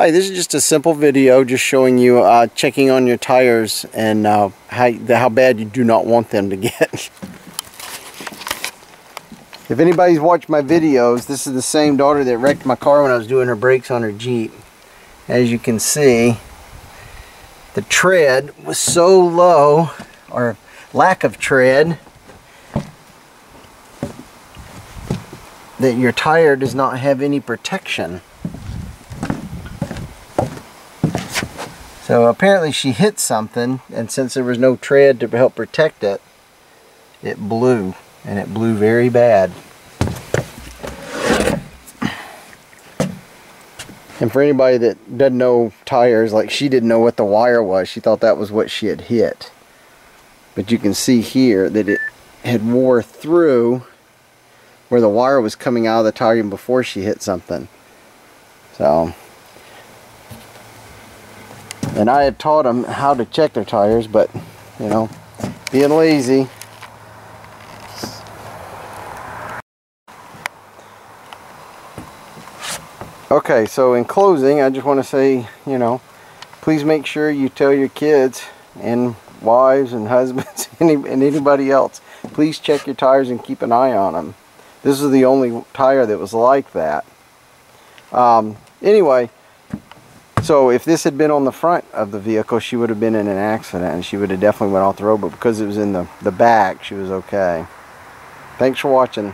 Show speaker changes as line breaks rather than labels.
Hi, this is just a simple video just showing you uh, checking on your tires and uh, how, how bad you do not want them to get. if anybody's watched my videos, this is the same daughter that wrecked my car when I was doing her brakes on her Jeep. As you can see, the tread was so low, or lack of tread, that your tire does not have any protection. So apparently she hit something and since there was no tread to help protect it, it blew and it blew very bad. And for anybody that doesn't know tires, like she didn't know what the wire was. She thought that was what she had hit. But you can see here that it had wore through where the wire was coming out of the tire before she hit something. So and I had taught them how to check their tires, but, you know, being lazy. Okay, so in closing, I just want to say, you know, please make sure you tell your kids and wives and husbands and anybody else, please check your tires and keep an eye on them. This is the only tire that was like that. Um, anyway, so if this had been on the front of the vehicle, she would have been in an accident and she would have definitely went off the road. But because it was in the, the back, she was okay. Thanks for watching.